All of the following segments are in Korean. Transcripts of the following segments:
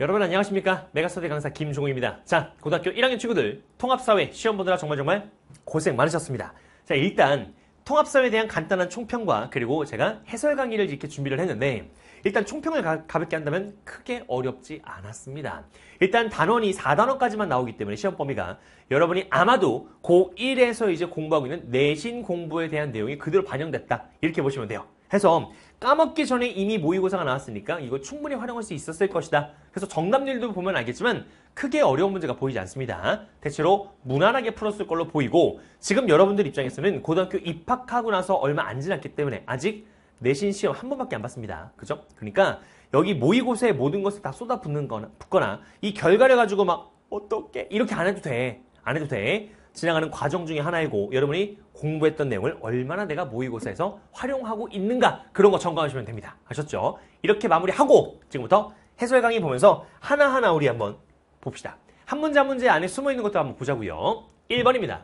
여러분 안녕하십니까? 메가스터디 강사 김종우입니다. 자, 고등학교 1학년 친구들 통합사회 시험 보느라 정말 정말 고생 많으셨습니다. 자, 일단 통합사회에 대한 간단한 총평과 그리고 제가 해설 강의를 이렇게 준비를 했는데 일단 총평을 가, 가볍게 한다면 크게 어렵지 않았습니다. 일단 단원이 4단원까지만 나오기 때문에 시험 범위가 여러분이 아마도 고1에서 이제 공부하고 있는 내신 공부에 대한 내용이 그대로 반영됐다. 이렇게 보시면 돼요. 해서 까먹기 전에 이미 모의고사가 나왔으니까 이거 충분히 활용할 수 있었을 것이다. 그래서 정답률도 보면 알겠지만 크게 어려운 문제가 보이지 않습니다. 대체로 무난하게 풀었을 걸로 보이고 지금 여러분들 입장에서는 고등학교 입학하고 나서 얼마 안 지났기 때문에 아직 내신 시험 한 번밖에 안 봤습니다. 그죠? 그러니까 여기 모의고사에 모든 것을 다 쏟아붓는 거나 붙거나 이 결과를 가지고 막 어떻게 이렇게 안 해도 돼. 안 해도 돼. 지나가는 과정 중에 하나이고 여러분이 공부했던 내용을 얼마나 내가 모의고사에서 활용하고 있는가 그런 거 점검하시면 됩니다. 아셨죠? 이렇게 마무리하고 지금부터 해설 강의 보면서 하나하나 우리 한번 봅시다. 한 문제 한 문제 안에 숨어 있는 것도 한번 보자고요. 1번입니다.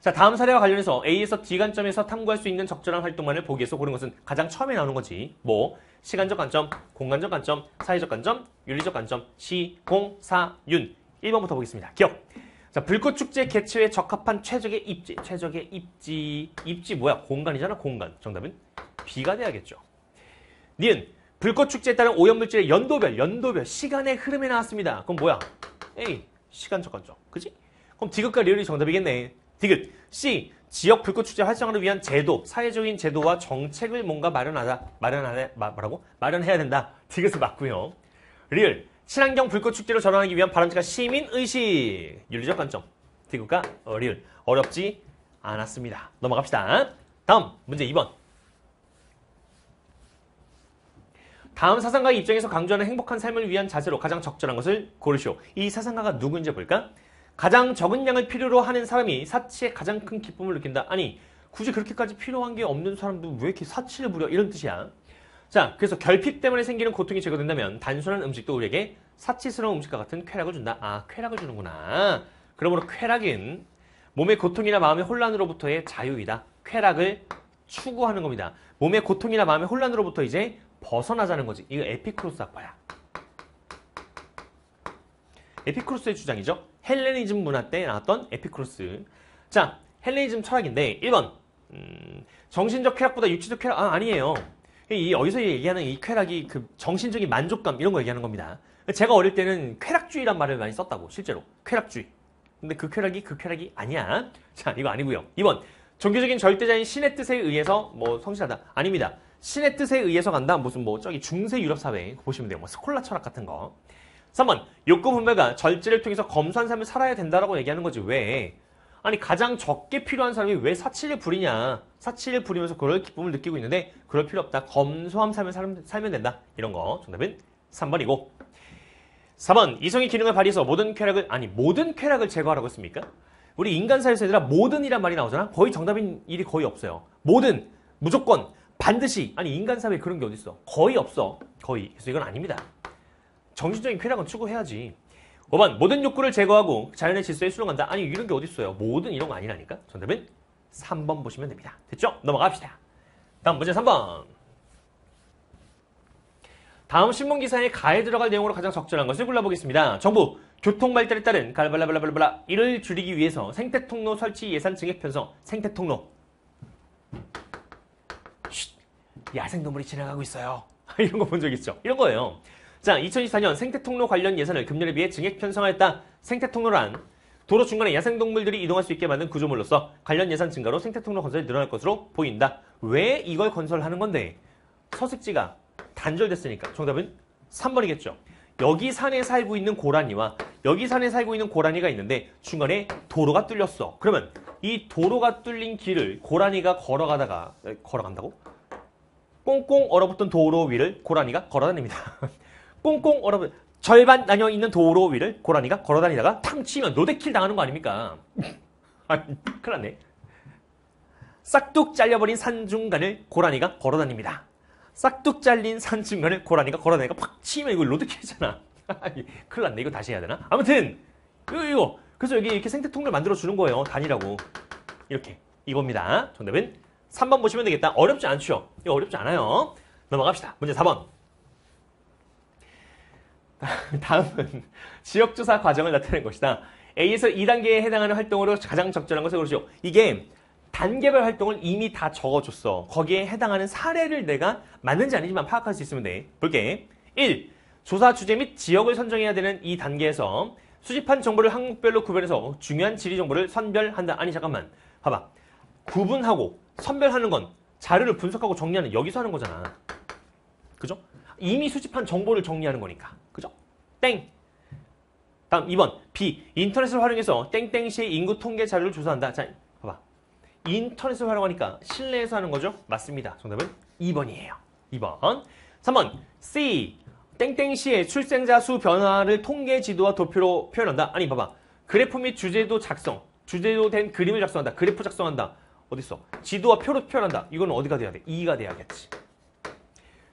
자, 다음 사례와 관련해서 A에서 D 관점에서 탐구할 수 있는 적절한 활동만을 보기 위해서 고른 것은 가장 처음에 나오는 거지. 뭐 시간적 관점, 공간적 관점, 사회적 관점, 윤리적 관점, 시, 공, 사, 윤. 1번부터 보겠습니다. 기억. 자, 불꽃축제 개최에 적합한 최적의 입지. 최적의 입지. 입지 뭐야? 공간이잖아, 공간. 정답은 B가 돼야겠죠. 니은. 불꽃축제에 따른 오염물질의 연도별, 연도별, 시간의 흐름에 나왔습니다. 그럼 뭐야? A. 시간적 관점. 그지? 그럼 디귿과 리을이 정답이겠네. 디귿. C. 지역 불꽃축제 활성화를 위한 제도, 사회적인 제도와 정책을 뭔가 마련하다. 마련하다. 마, 뭐라고? 마련해야 된다. 디귿이 맞고요. 리을. 친환경 불꽃 축제를 전환하기 위한 바람직한 시민 의식. 윤리적 관점. 디귿과 어, 리을. 어렵지 않았습니다. 넘어갑시다. 다음 문제 2번. 다음 사상가의 입장에서 강조하는 행복한 삶을 위한 자세로 가장 적절한 것을 고르시오. 이 사상가가 누구인지 볼까? 가장 적은 양을 필요로 하는 사람이 사치에 가장 큰 기쁨을 느낀다. 아니, 굳이 그렇게까지 필요한 게 없는 사람도 왜 이렇게 사치를 부려? 이런 뜻이야. 자, 그래서 결핍 때문에 생기는 고통이 제거된다면 단순한 음식도 우리에게 사치스러운 음식과 같은 쾌락을 준다. 아, 쾌락을 주는구나. 그러므로 쾌락은 몸의 고통이나 마음의 혼란으로부터의 자유이다. 쾌락을 추구하는 겁니다. 몸의 고통이나 마음의 혼란으로부터 이제 벗어나자는 거지. 이거 에피쿠로스 학파야. 에피쿠로스의 주장이죠. 헬레니즘 문화 때 나왔던 에피쿠로스. 자, 헬레니즘 철학인데 1번 음, 정신적 쾌락보다 육체적 쾌락 아, 아니에요. 이 여기서 얘기하는 이 쾌락이 그 정신적인 만족감 이런 거 얘기하는 겁니다. 제가 어릴 때는 쾌락주의란 말을 많이 썼다고 실제로 쾌락주의. 근데 그 쾌락이 그 쾌락이 아니야. 자, 이거 아니고요. 2번 종교적인 절대자인 신의 뜻에 의해서 뭐 성실하다 아닙니다. 신의 뜻에 의해서 간다 무슨 뭐 저기 중세 유럽 사회 보시면 돼요. 뭐 스콜라 철학 같은 거. 3번 욕구 분배가 절제를 통해서 검소한 삶을 살아야 된다라고 얘기하는 거지 왜? 아니 가장 적게 필요한 사람이 왜 사치를 부리냐? 사치를 부리면서 그럴 기쁨을 느끼고 있는데 그럴 필요 없다. 검소한 삶을 살, 살면 된다. 이런 거 정답은 3번이고 4번 이성의 기능을 발휘해서 모든 쾌락을 아니 모든 쾌락을 제거하라고 했습니까? 우리 인간사에서 얘들아 모든이란 말이 나오잖아. 거의 정답인 일이 거의 없어요. 모든 무조건 반드시 아니 인간 사회에 그런 게 어딨어. 거의 없어. 거의. 그래서 이건 아닙니다. 정신적인 쾌락은 추구해야지. 5번 모든 욕구를 제거하고 자연의 질서에 수용한다. 아니 이런 게 어딨어요. 모든 이런 거 아니라니까. 정답은 3번 보시면 됩니다. 됐죠? 넘어갑시다. 다음 문제 3번. 다음 신문기사에 가에 들어갈 내용으로 가장 적절한 것을 골라보겠습니다. 정부, 교통 발달에 따른 갈발라발라발라 이를 줄이기 위해서 생태통로 설치 예산 증액 편성, 생태통로. 쉿, 야생동물이 지나가고 있어요. 이런 거 본 적 있죠? 이런 거예요. 자, 2024년 생태 통로 관련 예산을 금년에 비해 증액 편성하였다. 생태 통로란 도로 중간에 야생동물들이 이동할 수 있게 만든 구조물로서 관련 예산 증가로 생태 통로 건설이 늘어날 것으로 보인다. 왜 이걸 건설하는 건데? 서식지가 단절됐으니까 정답은 3번이겠죠. 여기 산에 살고 있는 고라니와 여기 산에 살고 있는 고라니가 있는데 중간에 도로가 뚫렸어. 그러면 이 도로가 뚫린 길을 고라니가 걸어가다가 걸어간다고? 꽁꽁 얼어붙은 도로 위를 고라니가 걸어다닙니다. 꽁꽁 얼어붙 절반 나뉘어 있는 도로 위를 고라니가 걸어다니다가 탕 치면 노데킬 당하는 거 아닙니까? 아, 큰일 났네. 싹둑 잘려버린 산 중간을 고라니가 걸어다닙니다. 싹둑 잘린 산 중간을 고라니가 걸어다니까 팍 치면 이거 로드킬이잖아. 큰일 났네. 이거 다시 해야 되나? 아무튼 이거 이거 그래서 여기 이렇게 생태통을 만들어 주는 거예요. 단위라고. 이렇게 이겁니다. 정답은 3번 보시면 되겠다. 어렵지 않죠? 이거 어렵지 않아요. 넘어갑시다. 문제 4번. 다음은 지역조사 과정을 나타낸 것이다. A에서 2단계에 해당하는 활동으로 가장 적절한 것을 고르시오. 이게 단계별 활동을 이미 다 적어줬어. 거기에 해당하는 사례를 내가 맞는지 아닌지만 파악할 수 있으면 돼. 볼게. 1. 조사 주제 및 지역을 선정해야 되는 이 단계에서 수집한 정보를 항목별로 구별해서 중요한 지리 정보를 선별한다. 아니 잠깐만. 봐봐. 구분하고 선별하는 건 자료를 분석하고 정리하는 여기서 하는 거잖아. 그죠? 이미 수집한 정보를 정리하는 거니까. 땡. 다음 2번. B. 인터넷을 활용해서 땡땡시의 인구 통계 자료를 조사한다. 자, 봐봐. 인터넷을 활용하니까 실내에서 하는 거죠? 맞습니다. 정답은 2번이에요. 2번. 3번. C. 땡땡시의 출생자 수 변화를 통계 지도와 도표로 표현한다. 아니, 봐봐. 그래프 및 주제도 작성. 주제도 된 그림을 작성한다. 그래프 작성한다. 어딨어? 지도와 표로 표현한다. 이거는 어디가 돼야 돼? 2가 돼야겠지.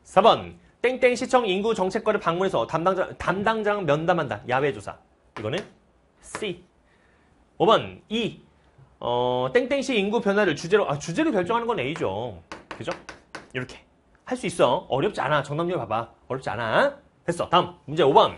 4번. 땡땡 시청 인구 정책과를 방문해서 담당자, 담당자랑 면담한다. 야외조사. 이거는 C. 5번. 2. 어, 땡땡시 인구 변화를 주제로, 아, 주제로 결정하는 건 A죠. 그죠? 이렇게. 할 수 있어. 어렵지 않아. 정답률 봐봐. 어렵지 않아. 됐어. 다음. 문제 5번.